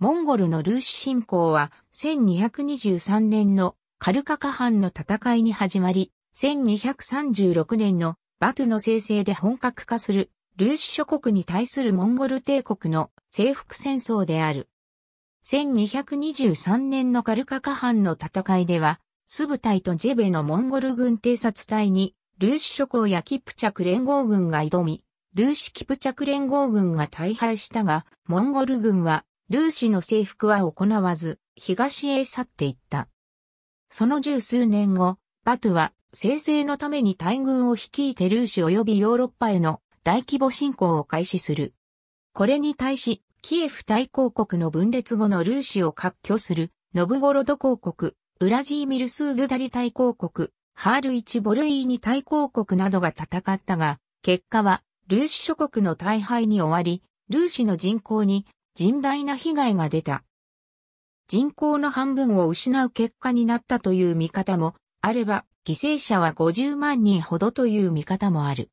モンゴルのルーシ侵攻は1223年のカルカカ藩の戦いに始まり、1236年のバトゥの生成で本格化するルーシ諸国に対するモンゴル帝国の征服戦争である。1223年のカルカカ藩の戦いでは、スブ隊とジェベのモンゴル軍偵察隊に、ルーシ諸国やキプチャク連合軍が挑み、ルーシキプチャク連合軍が大敗したが、モンゴル軍は、ルーシの征服は行わず、東へ去っていった。その十数年後、バトゥは、生成のために大軍を率いてルーシ及びヨーロッパへの大規模侵攻を開始する。これに対し、キエフ大公国の分裂後のルーシを割拠する、ノブゴロド公国、ウラジーミルスーズダリ大公国、ハールイチボルイーニ大公国などが戦ったが、結果は、ルーシ諸国の大敗に終わり、ルーシの人口に甚大な被害が出た。人口の半分を失う結果になったという見方もあれば、犠牲者は50万人ほどという見方もある。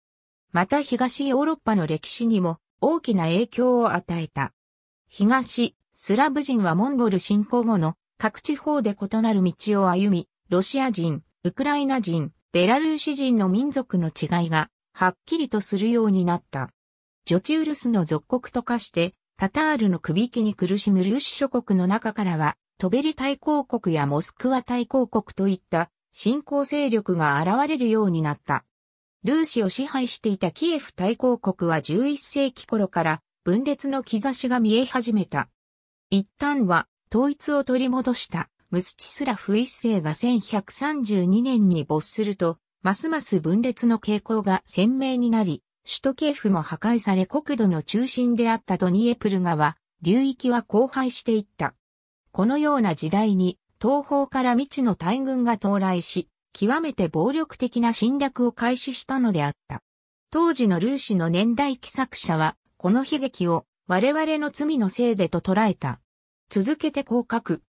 また東ヨーロッパの歴史にも大きな影響を与えた。東、スラブ人はモンゴル侵攻後の各地方で異なる道を歩み、ロシア人、ウクライナ人、ベラルーシ人の民族の違いがはっきりとするようになった。ジョチウルスの属国と化して、タタールの首輝に苦しむルーシ諸国の中からは、トベリ大公国やモスクワ大公国といった新興勢力が現れるようになった。ルーシを支配していたキエフ大公国は11世紀頃から分裂の兆しが見え始めた。一旦は統一を取り戻したムスチスラフ一世が1132年に没すると、ますます分裂の傾向が鮮明になり、首都キエフも破壊され国土の中心であったドニエプル川、流域は荒廃していった。このような時代に、東方から未知の大軍が到来し、極めて暴力的な侵略を開始したのであった。当時のルーシの年代記作者は、この悲劇を我々の罪のせいでと捉えた。続けてこう書く。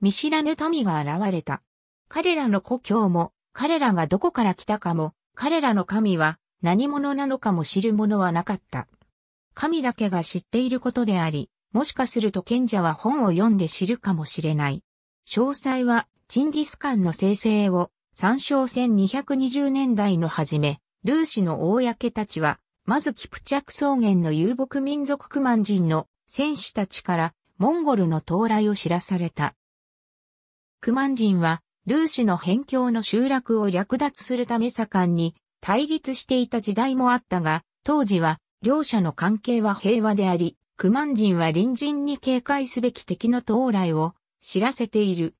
見知らぬ民が現れた。彼らの故郷も、彼らがどこから来たかも、彼らの神は何者なのかも知る者はなかった。神だけが知っていることであり、もしかすると賢者は本を読んで知るかもしれない。詳細は、チンギスカンの生成を、参照1220年代の初め、ルーシの公たちは、まずキプチャク草原の遊牧民族クマン人の戦士たちからモンゴルの到来を知らされた。クマン人はルーシの辺境の集落を略奪するため盛んに対立していた時代もあったが、当時は両者の関係は平和であり、クマン人は隣人に警戒すべき敵の到来を知らせている。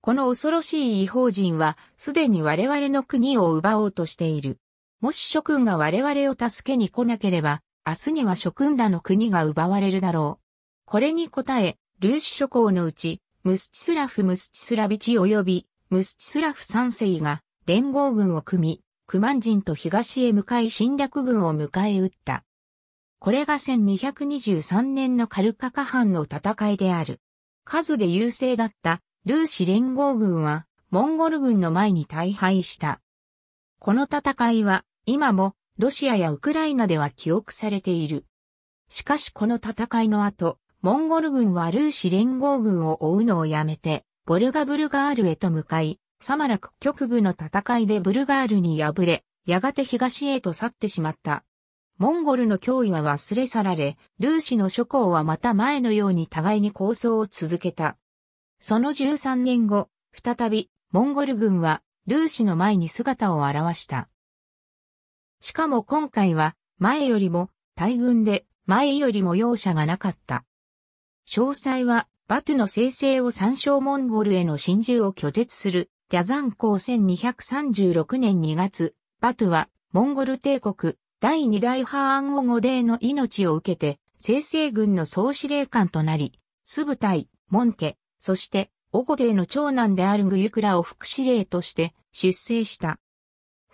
この恐ろしい違法人はすでに我々の国を奪おうとしている。もし諸君が我々を助けに来なければ、明日には諸君らの国が奪われるだろう。これに答え、ルーシ諸侯のうち、ムスチスラフ・ムスチスラビチ及び、ムスチスラフ三世が連合軍を組み、クマン人と東へ向かい侵略軍を迎え撃った。これが1223年のカルカカ藩の戦いである。数で優勢だったルーシ連合軍はモンゴル軍の前に大敗した。この戦いは今もロシアやウクライナでは記憶されている。しかしこの戦いの後、モンゴル軍はルーシ連合軍を追うのをやめて、ボルガブルガールへと向かい、サマラク極部の戦いでブルガールに敗れ、やがて東へと去ってしまった。モンゴルの脅威は忘れ去られ、ルーシの諸侯はまた前のように互いに構想を続けた。その13年後、再び、モンゴル軍は、ルーシの前に姿を現した。しかも今回は、前よりも大軍で、前よりも容赦がなかった。詳細は、バトゥの生成を参照モンゴルへの侵入を拒絶する、ギャザン公1236年2月、バトゥは、モンゴル帝国、第二代ハーンオゴデーの命を受けて、生成軍の総司令官となり、スブタイ、モンケ、そして、オゴデーの長男であるグユクラを副司令として出征した。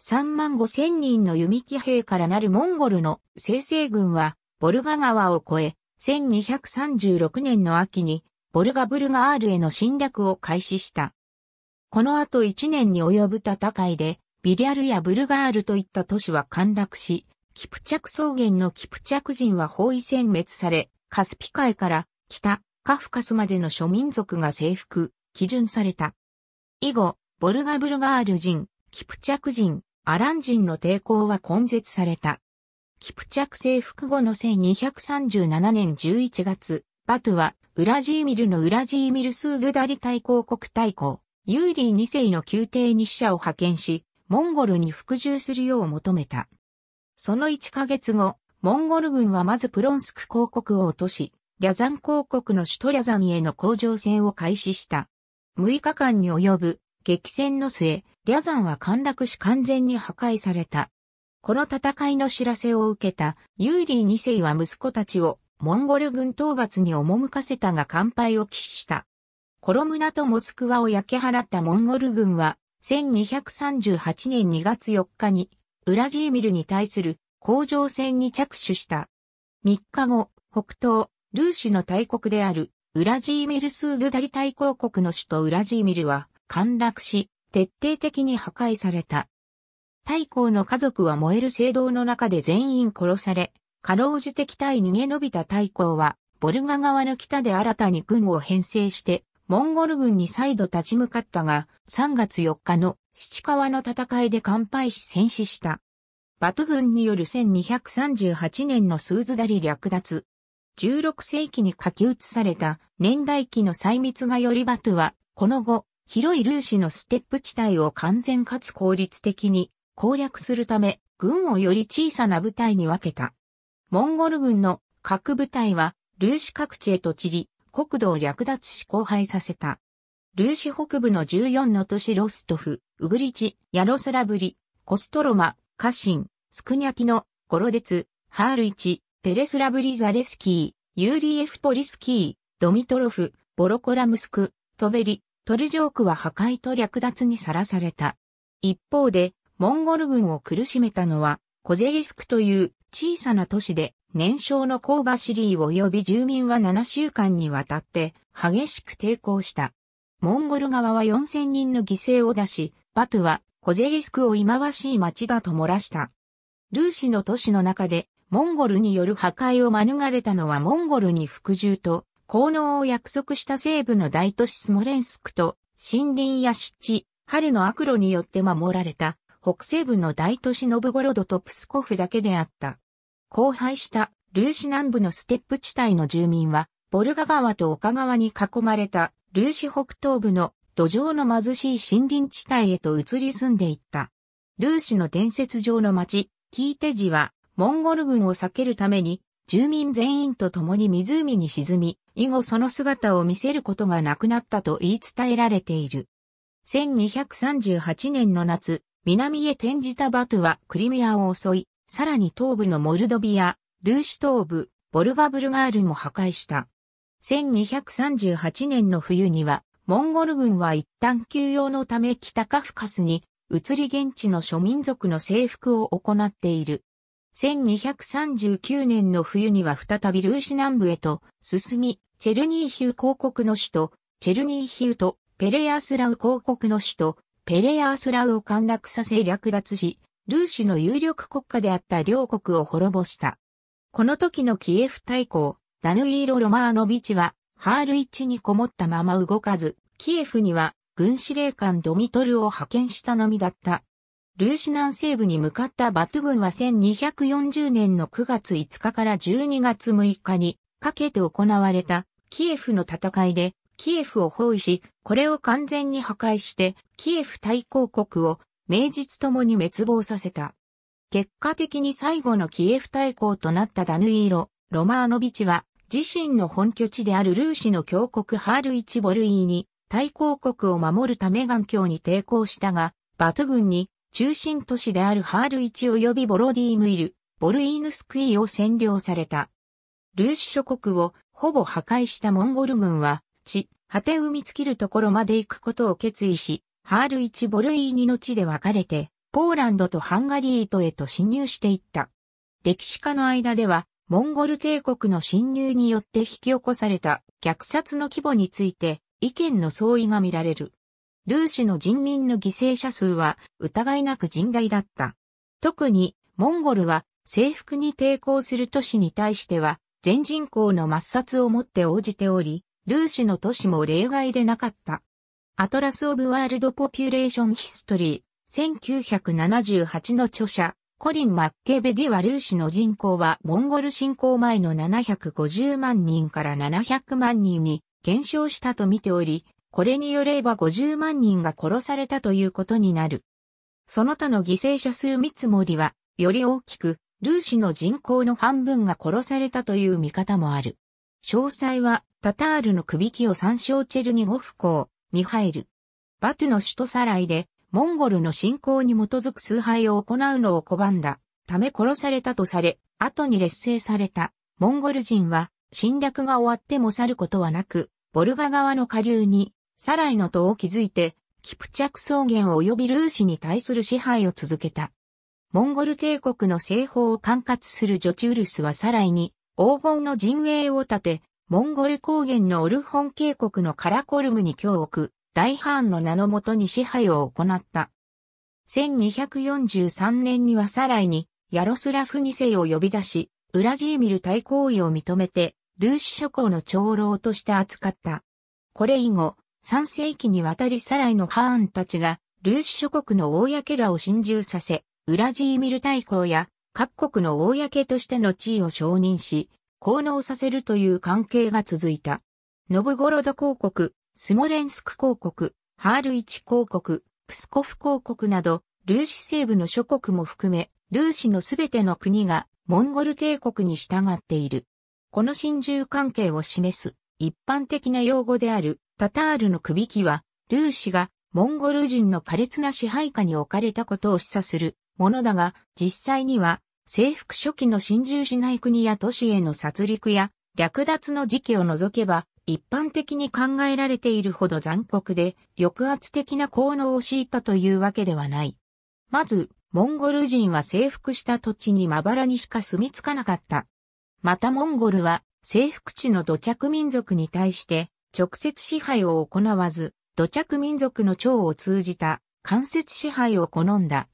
3万5千人の弓木兵からなるモンゴルの生成軍は、ボルガ川を越え、1236年の秋に、ボルガブルガールへの侵略を開始した。この後1年に及ぶ戦いで、ビリャルやブルガールといった都市は陥落し、キプチャク草原のキプチャク人は包囲殲滅され、カスピ海から北、カフカスまでの諸民族が征服、帰順させられた。以後、ボルガブルガール人、キプチャク人、アラン人の抵抗は根絶された。キプチャク征服後の1237年11月、バトゥは、ウラジーミルのウラジーミルスーズダリ大公国大公、ユーリー2世の宮廷に使者を派遣し、モンゴルに服従するよう求めた。その1ヶ月後、モンゴル軍はまずプロンスク公国を落とし、リャザン公国の首都リャザンへの攻城戦を開始した。6日間に及ぶ激戦の末、リャザンは陥落し完全に破壊された。この戦いの知らせを受けたユーリー2世は息子たちをモンゴル軍討伐に赴かせたが完敗を喫した。コロムナとモスクワを焼き払ったモンゴル軍は1238年2月4日にウラジーミルに対する工場戦に着手した。3日後、北東、ルーシュの大国であるウラジーミルスーズダリ大公国の首都ウラジーミルは陥落し、徹底的に破壊された。太閤の家族は燃える聖堂の中で全員殺され、かろうじて北へ逃げ延びた太閤は、ボルガ川の北で新たに軍を編成して、モンゴル軍に再度立ち向かったが、3月4日の七川の戦いで完敗し戦死した。バト軍による1238年のスーズダリ略奪。16世紀に書き写された年代記の細密がよりバトは、この後、広いルーシのステップ地帯を完全かつ効率的に攻略するため、軍をより小さな部隊に分けた。モンゴル軍の各部隊は、ルーシ各地へと散り、国土を略奪し荒廃させた。ルーシ北部の14の都市ロストフ、ウグリチ、ヤロスラブリ、コストロマ、カシン、スクニャティノ、ゴロデツ、ハールイチ、ペレスラブリザレスキー、ユーリエフポリスキー、ドミトロフ、ボロコラムスク、トベリ、トルジョークは破壊と略奪にさらされた。一方で、モンゴル軍を苦しめたのは、コゼリスクという小さな都市で、年少のコーバシリー及び住民は7週間にわたって激しく抵抗した。モンゴル側は4000人の犠牲を出し、バトゥはコゼリスクを忌まわしい町だと漏らした。ルーシの都市の中で、モンゴルによる破壊を免れたのはモンゴルに服従と、効能を約束した西部の大都市スモレンスクと、森林や湿地、春の悪路によって守られた北西部の大都市ノブゴロドとプスコフだけであった。荒廃したルーシ南部のステップ地帯の住民は、ボルガ川と岡川に囲まれたルーシ北東部の土壌の貧しい森林地帯へと移り住んでいった。ルーシの伝説上の町、ティーテジは、モンゴル軍を避けるために、住民全員と共に湖に沈み、以後その姿を見せることがなくなったと言い伝えられている。1238年の夏、南へ転じたバトはクリミアを襲い、さらに東部のモルドビア、ルーシュ東部、ボルガブルガールも破壊した。1238年の冬には、モンゴル軍は一旦休養のため北カフカスに移り現地の諸民族の征服を行っている。1239年の冬には再びルーシ南部へと進み、チェルニーヒュー公国の首都、チェルニーヒューとペレアスラウ公国の首都、ペレアースラウを陥落させ略奪し、ルーシの有力国家であった両国を滅ぼした。この時のキエフ大公、ダヌイーロ・ロマーノビチは、ハール一にこもったまま動かず、キエフには軍司令官ドミトルを派遣したのみだった。ルーシ南西部に向かったバト軍は1240年の9月5日から12月6日にかけて行われたキエフの戦いでキエフを包囲し、これを完全に破壊して、キエフ対抗国を名実ともに滅亡させた。結果的に最後のキエフ対抗となったダヌイーロ、ロマーノビチは、自身の本拠地であるルーシの強国ハールイチボルイーに、対抗国を守るため眼鏡に抵抗したが、バト軍に中心都市であるハールイチ及びボロディームイル、ボルイーヌスクイーを占領された。ルーシ諸国をほぼ破壊したモンゴル軍は、地、果て海尽きるところまで行くことを決意し、ハール1ボルイーニの地で分かれて、ポーランドとハンガリー島へと侵入していった。歴史家の間では、モンゴル帝国の侵入によって引き起こされた虐殺の規模について意見の相違が見られる。ルーシの人民の犠牲者数は疑いなく甚大だった。特にモンゴルは征服に抵抗する都市に対しては全人口の抹殺をもって応じており、ルーシの都市も例外でなかった。アトラス・オブ・ワールド・ポピュレーション・ヒストリー、1978の著者、コリン・マッケベディはルーシの人口はモンゴル侵攻前の750万人から700万人に減少したと見ており、これによれば50万人が殺されたということになる。その他の犠牲者数見積もりは、より大きく、ルーシの人口の半分が殺されたという見方もある。詳細は、タタールの首輝を参照チェルニゴフ公、ミハイル。バトゥの首都サライで、モンゴルの侵攻に基づく崇拝を行うのを拒んだ、ため殺されたとされ、後に劣勢された、モンゴル人は、侵略が終わっても去ることはなく、ボルガ川の下流に、サライの塔を築いて、キプチャク草原及びルーシに対する支配を続けた。モンゴル帝国の西方を管轄するジョチウルスはさらに黄金の陣営を立て、モンゴル高原のオルホン渓谷のカラコルムに今日置く大ハーンの名のもとに支配を行った。1243年にはさらにヤロスラフ2世を呼び出し、ウラジーミル大行為を認めて、ルーシ諸侯の長老として扱った。これ以後、3世紀にわたりサライのハーンたちが、ルーシ諸国の公らを侵入させ、ウラジーミル大公や各国の公としての地位を承認し、効能させるという関係が続いた。ノブゴロド公国、スモレンスク公国、ハールイチ公国、プスコフ公国など、ルーシ西部の諸国も含め、ルーシのすべての国がモンゴル帝国に従っている。この親中関係を示す一般的な用語であるタタールの首輝は、ルーシがモンゴル人の苛烈な支配下に置かれたことを示唆するものだが、実際には、征服初期の侵入しない国や都市への殺戮や略奪の時期を除けば、一般的に考えられているほど残酷で抑圧的な効能を敷いたというわけではない。まず、モンゴル人は征服した土地にまばらにしか住み着かなかった。またモンゴルは征服地の土着民族に対して直接支配を行わず、土着民族の長を通じた間接支配を好んだ。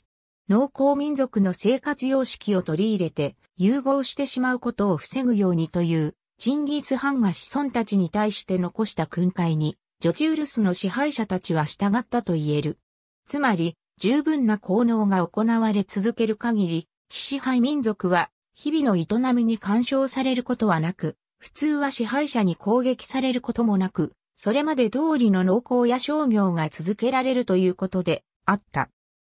農耕民族の生活様式を取り入れて融合してしまうことを防ぐようにというチンギス・ハンが子孫たちに対して残した訓戒にジョチウルスの支配者たちは従ったと言える。つまり十分な効能が行われ続ける限り、非支配民族は日々の営みに干渉されることはなく、普通は支配者に攻撃されることもなく、それまで通りの農耕や商業が続けられるということであった。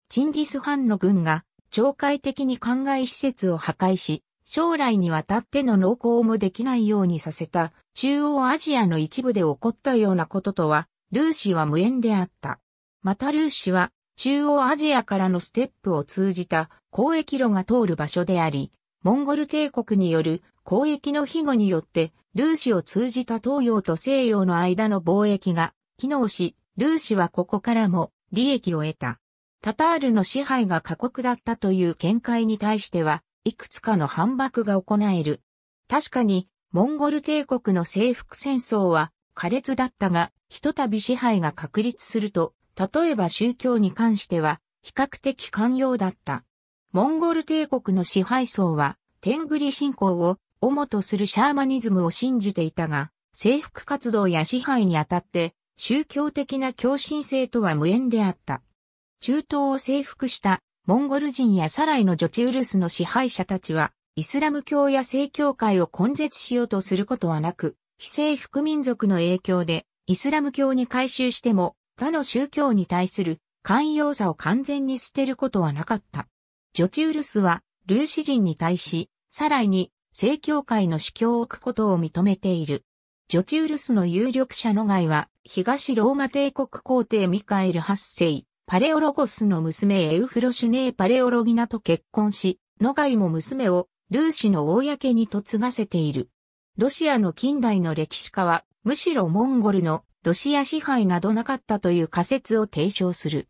チンギス・ハンの軍が、懲戒的に灌漑施設を破壊し、将来にわたっての農耕もできないようにさせた、中央アジアの一部で起こったようなこととは、ルーシは無縁であった。またルーシは、中央アジアからのステップを通じた交易路が通る場所であり、モンゴル帝国による交易の庇護によって、ルーシを通じた東洋と西洋の間の貿易が機能し、ルーシはここからも利益を得た。タタールの支配が過酷だったという見解に対しては、いくつかの反駁が行える。確かに、モンゴル帝国の征服戦争は苛烈だったが、ひとたび支配が確立すると、例えば宗教に関しては、比較的寛容だった。モンゴル帝国の支配層は、天狗リ信仰を主とするシャーマニズムを信じていたが、征服活動や支配にあたって、宗教的な共振性とは無縁であった。中東を征服したモンゴル人やサライのジョチウルスの支配者たちは、イスラム教や正教会を根絶しようとすることはなく、非征服民族の影響で、イスラム教に改宗しても、他の宗教に対する寛容さを完全に捨てることはなかった。ジョチウルスは、ルーシ人に対し、サライに正教会の主教を置くことを認めている。ジョチウルスの有力者の外は、東ローマ帝国皇帝ミカエル8世、パレオロゴスの娘エウフロシュネー・パレオロギナと結婚し、ノガイも娘をルーシの公に嫁がせている。ロシアの近代の歴史家は、むしろモンゴルのロシア支配などなかったという仮説を提唱する。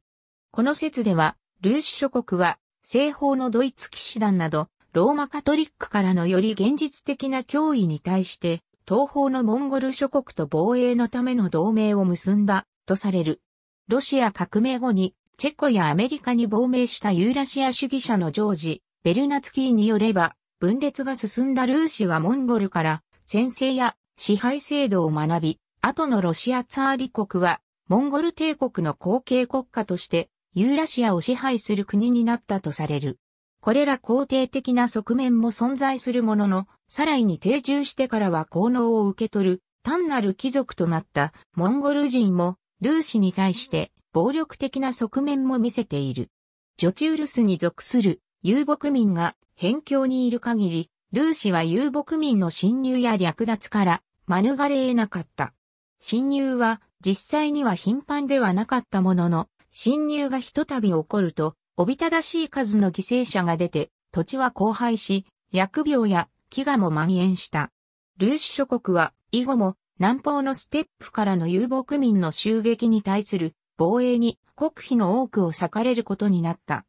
この説では、ルーシ諸国は、西方のドイツ騎士団など、ローマカトリックからのより現実的な脅威に対して、東方のモンゴル諸国と防衛のための同盟を結んだ、とされる。ロシア革命後にチェコやアメリカに亡命したユーラシア主義者のジョージ・ベルナツキーによれば、分裂が進んだルーシはモンゴルから先制や支配制度を学び、後のロシアツァーリ国は、モンゴル帝国の後継国家として、ユーラシアを支配する国になったとされる。これら肯定的な側面も存在するものの、さらに定住してからは効能を受け取る単なる貴族となったモンゴル人もルーシに対して暴力的な側面も見せている。ジョチウルスに属する遊牧民が辺境にいる限り、ルーシは遊牧民の侵入や略奪から免れ得なかった。侵入は実際には頻繁ではなかったものの、侵入がひとたび起こると、おびただしい数の犠牲者が出て、土地は荒廃し、疫病や飢餓も蔓延した。ルーシ諸国は以後も南方のステップからの遊牧民の襲撃に対する防衛に国費の多くを割かれることになった。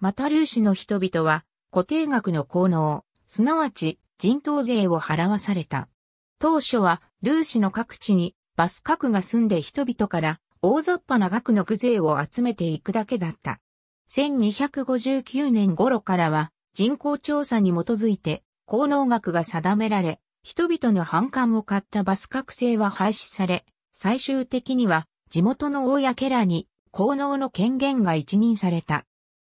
またルーシの人々は固定額の効能、すなわち人頭税を払わされた。当初はルーシの各地にバス核が住んで人々から大雑把な額の具税を集めていくだけだった。1259年頃からは人口調査に基づいて効能額が定められ、人々の反感を買ったバス核制は廃止され、最終的には地元の公らに効能の権限が一任された。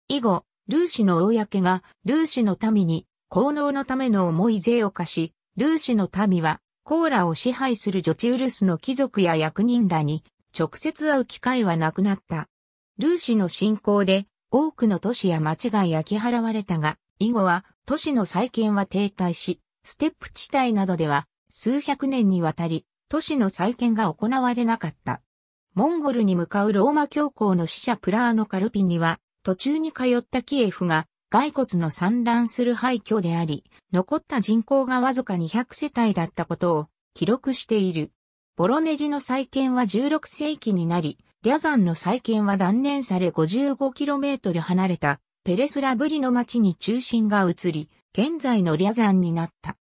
以後、ルーシの公がルーシの民に効能のための重い税を課し、ルーシの民はコーラを支配するジョチウルスの貴族や役人らに直接会う機会はなくなった。ルーシの侵攻で多くの都市や町が焼き払われたが、以後は都市の再建は停滞し、ステップ地帯などでは数百年にわたり都市の再建が行われなかった。モンゴルに向かうローマ教皇の使者プラーノ・カルピには途中に通ったキエフが骸骨の散乱する廃墟であり、残った人口がわずか200世帯だったことを記録している。ボロネジの再建は16世紀になり、リャザンの再建は断念され 55km 離れたペレスラブリの町に中心が移り、現在のリャザンになった。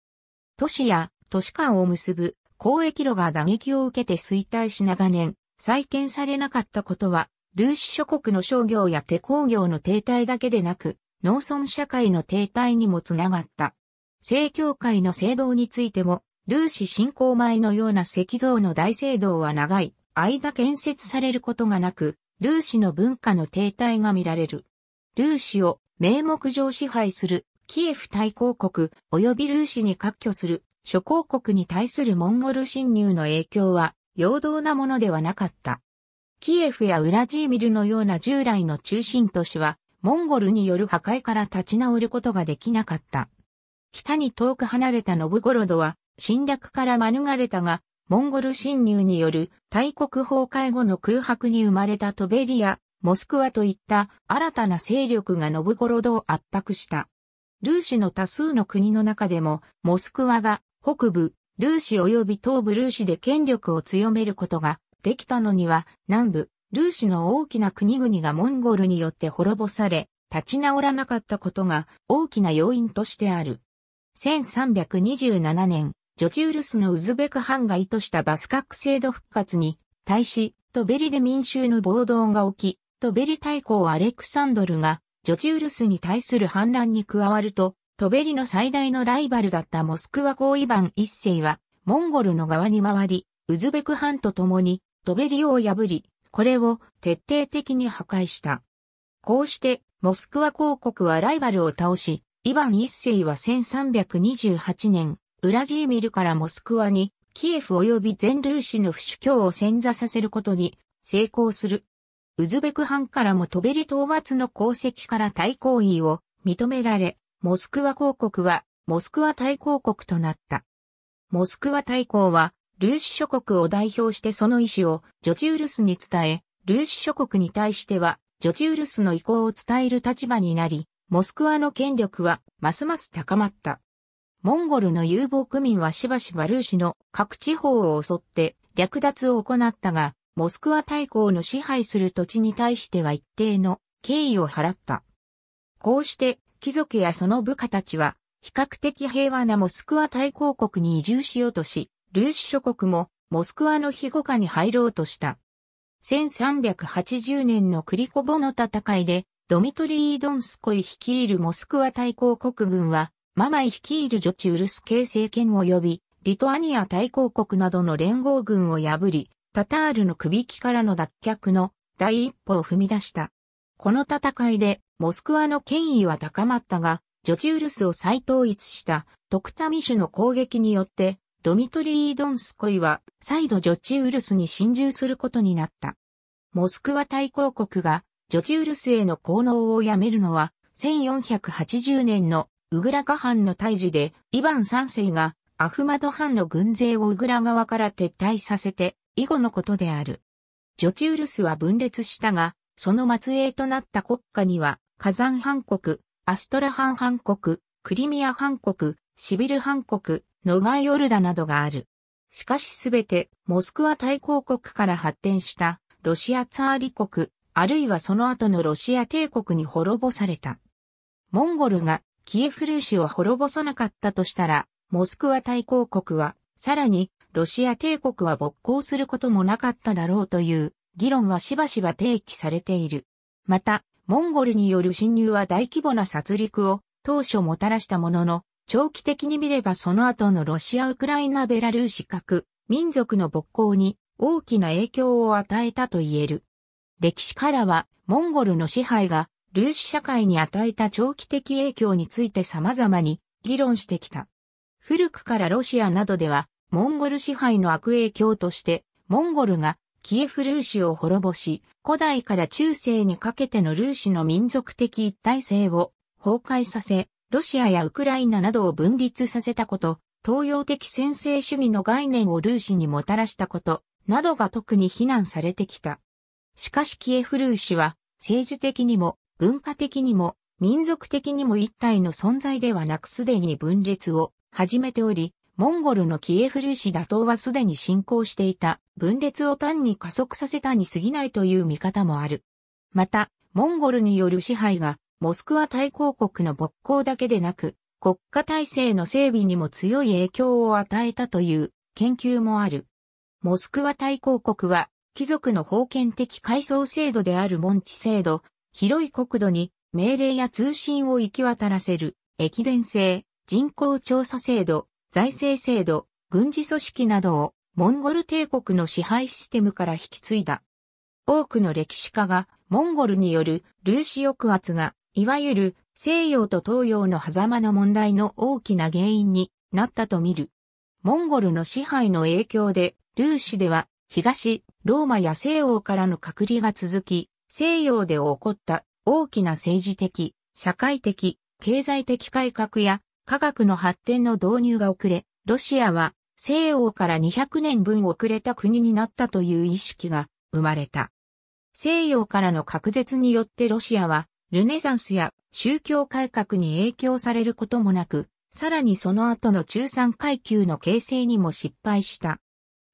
都市や都市間を結ぶ交易路が打撃を受けて衰退し長年、再建されなかったことは、ルーシ諸国の商業や手工業の停滞だけでなく、農村社会の停滞にもつながった。正教会の聖堂についても、ルーシ信仰前のような石像の大聖堂は長い間建設されることがなく、ルーシの文化の停滞が見られる。ルーシを名目上支配するキエフ対抗国及びルーシに割拠する諸公国に対するモンゴル侵入の影響は陽動なものではなかった。キエフやウラジーミルのような従来の中心都市はモンゴルによる破壊から立ち直ることができなかった。北に遠く離れたノブゴロドは侵略から免れたが、モンゴル侵入による大国崩壊後の空白に生まれたトベリア、モスクワといった新たな勢力がノブゴロドを圧迫した。ルーシの多数の国の中でも、モスクワが北部、ルーシ及び東部ルーシで権力を強めることができたのには、南部、ルーシの大きな国々がモンゴルによって滅ぼされ、立ち直らなかったことが大きな要因としてある。1327年、ジョチウルスのウズベク藩が意図したバスカック制度復活に対し、トベリで民衆の暴動が起き、トベリ大公アレクサンドルがジョチウルスに対する反乱に加わると、トベリの最大のライバルだったモスクワ公イバン一世は、モンゴルの側に回り、ウズベク藩と共に、トベリを破り、これを徹底的に破壊した。こうして、モスクワ公国はライバルを倒し、イバン一世は1328年、ウラジーミルからモスクワに、キエフ及び全ルーシの不主教を先座させることに成功する。ウズベク藩からもトベリ討伐の功績から対抗位を認められ、モスクワ公国はモスクワ大公国となった。モスクワ大公はルーシ諸国を代表してその意思をジョチウルスに伝え、ルーシ諸国に対してはジョチウルスの意向を伝える立場になり、モスクワの権力はますます高まった。モンゴルの遊牧民はしばしばルーシの各地方を襲って略奪を行ったが、モスクワ大公の支配する土地に対しては一定の敬意を払った。こうして貴族やその部下たちは比較的平和なモスクワ大公国に移住しようとし、ルーシ諸国もモスクワの庇護下に入ろうとした。1380年のクリコボの戦いで、ドミトリー・ドンスコイ率いるモスクワ大公国軍は、ママイ率いるジョチウルス系政権及び、リトアニア対抗国などの連合軍を破り、タタールの首引きからの脱却の第一歩を踏み出した。この戦いでモスクワの権威は高まったが、ジョチウルスを再統一したトクタミシュの攻撃によってドミトリー・ドンスコイは再度ジョチウルスに侵入することになった。モスクワ対抗国がジョチウルスへの効能をやめるのは1480年のウグラカ藩の退治でイバン三世がアフマド藩の軍勢をウグラ側から撤退させて以後のことである。ジョチウルスは分裂したが、その末裔となった国家には、火山藩国、アストラハン藩国、クリミア藩国、シビル藩国、ノガヨルダなどがある。しかしすべて、モスクワ対抗国から発展した、ロシアツァーリ国、あるいはその後のロシア帝国に滅ぼされた。モンゴルがキエフルーシを滅ぼさなかったとしたら、モスクワ対抗国は、さらにロシア帝国は勃興することもなかっただろうという議論はしばしば提起されている。また、モンゴルによる侵入は大規模な殺戮を当初もたらしたものの、長期的に見ればその後のロシア・ウクライナ・ベラルーシ各民族の勃興に大きな影響を与えたと言える。歴史からは、モンゴルの支配がルーシ社会に与えた長期的影響について様々に議論してきた。古くからロシアなどではモンゴル支配の悪影響として、モンゴルがキエフルーシを滅ぼし、古代から中世にかけてのルーシの民族的一体性を崩壊させ、ロシアやウクライナなどを分立させたこと、東洋的先制主義の概念をルーシにもたらしたこと、などが特に非難されてきた。しかしキエフルーシは、政治的にも文化的にも民族的にも一体の存在ではなくすでに分裂を始めており、モンゴルのキエフルーシ打倒はすでに進行していた分裂を単に加速させたに過ぎないという見方もある。また、モンゴルによる支配がモスクワ対抗国の勃興だけでなく、国家体制の整備にも強い影響を与えたという研究もある。モスクワ対抗国は貴族の封建的階層制度である門地制度、広い国土に命令や通信を行き渡らせる駅伝制、人口調査制度、財政制度、軍事組織などをモンゴル帝国の支配システムから引き継いだ。多くの歴史家がモンゴルによるルーシ抑圧が、いわゆる西洋と東洋の狭間の問題の大きな原因になったと見る。モンゴルの支配の影響で、ルーシでは東、ローマや西欧からの隔離が続き、西洋で起こった大きな政治的、社会的、経済的改革や科学の発展の導入が遅れ、ロシアは西欧から200年分遅れた国になったという意識が生まれた。西洋からの隔絶によってロシアはルネサンスや宗教改革に影響されることもなく、さらにその後の中産階級の形成にも失敗した。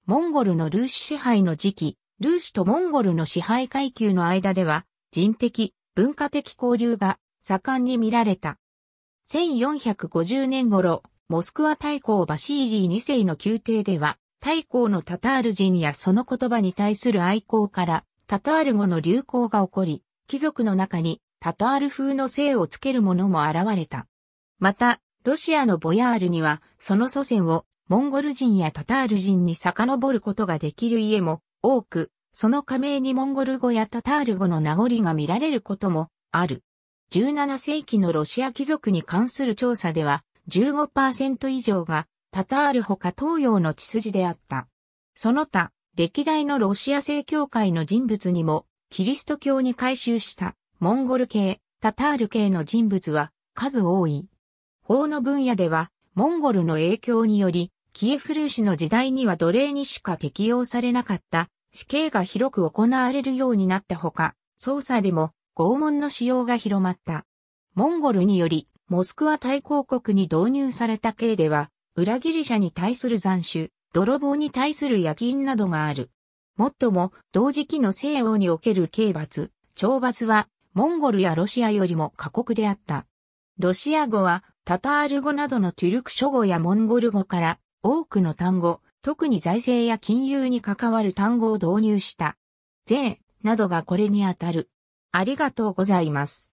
モンゴルのルーシ支配の時期、ルーシとモンゴルの支配階級の間では人的、文化的交流が盛んに見られた。1450年頃、モスクワ大公バシーリー2世の宮廷では、大公のタタール人やその言葉に対する愛好から、タタール語の流行が起こり、貴族の中にタタール風の姓をつける者も現れた。また、ロシアのボヤールには、その祖先をモンゴル人やタタール人に遡ることができる家も多く、その加盟にモンゴル語やタタール語の名残が見られることもある。17世紀のロシア貴族に関する調査では15%以上がタタール他東洋の血筋であった。その他、歴代のロシア正教会の人物にもキリスト教に改宗したモンゴル系、タタール系の人物は数多い。法の分野ではモンゴルの影響によりキエフルーシの時代には奴隷にしか適用されなかった死刑が広く行われるようになったほか、捜査でも拷問の使用が広まった。モンゴルにより、モスクワ対抗国に導入された刑では、裏切り者に対する斬首、泥棒に対する夜勤などがある。もっとも、同時期の西欧における刑罰、懲罰は、モンゴルやロシアよりも過酷であった。ロシア語は、タタール語などのトゥルク諸語やモンゴル語から多くの単語、特に財政や金融に関わる単語を導入した。税などがこれにあたる。ありがとうございます。